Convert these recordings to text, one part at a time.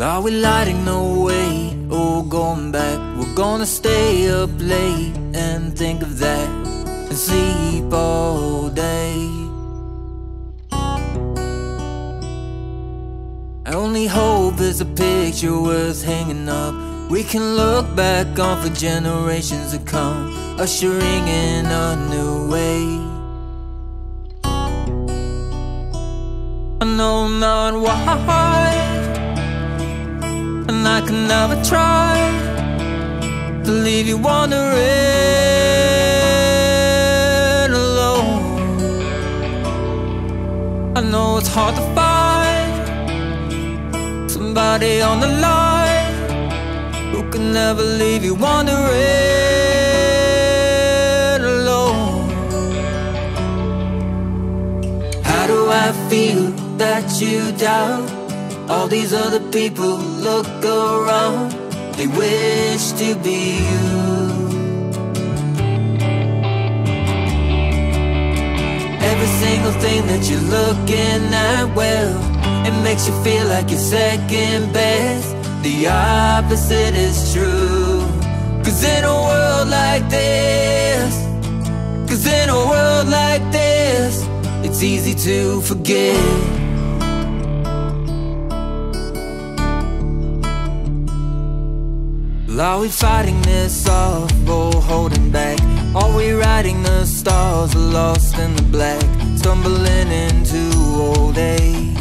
Are we lighting the way or going back? We're gonna stay up late and think of that and sleep all day. I only hope is a picture worth hanging up. We can look back on for generations to come, ushering in a new way. I know not why, I can never try to leave you wandering alone. I know it's hard to find somebody on the line who can never leave you wandering alone. How do I feel that you doubt? All these other people look around, they wish to be you. Every single thing that you're looking at, well, it makes you feel like you're second best. The opposite is true. Cause in a world like this, cause in a world like this, it's easy to forget. Are we fighting this off or holding back? Are we riding the stars lost in the black? Stumbling into old age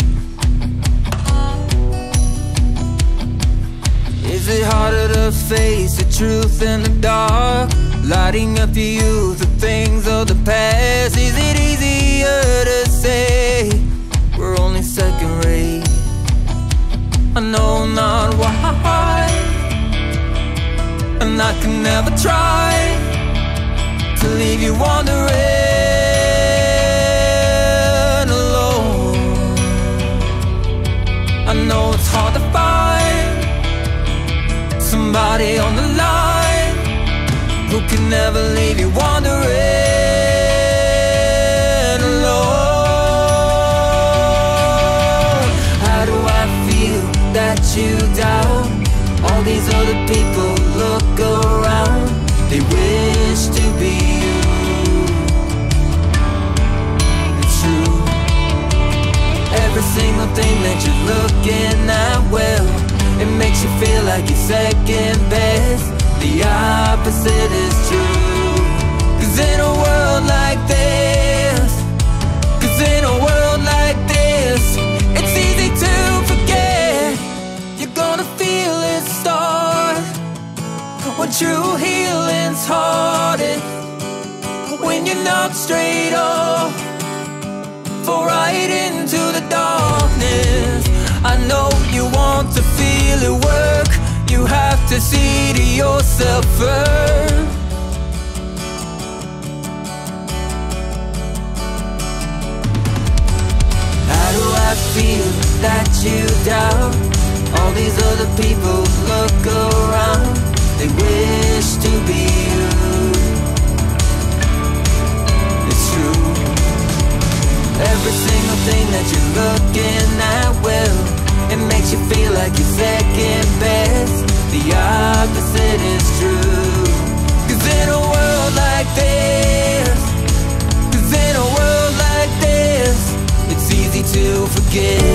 Is it harder to face the truth in the dark? Lighting up your youth, the things of the past can never try to leave you wandering alone. I know it's hard to find somebody on the line who can never leave you wandering that you doubt? All these other people looking at, well, it makes you feel like you're second best. The opposite is true. Cause in a world like this, cause in a world like this, it's easy to forget. You're gonna feel it start when true healing's hardest. When you're not straight off, fall right into the darkness. I know you want to feel it work. You have to see to yourself first How do I feel that you doubt? All these other people look around. They wish to be you. It's true. Every single thing that you look forget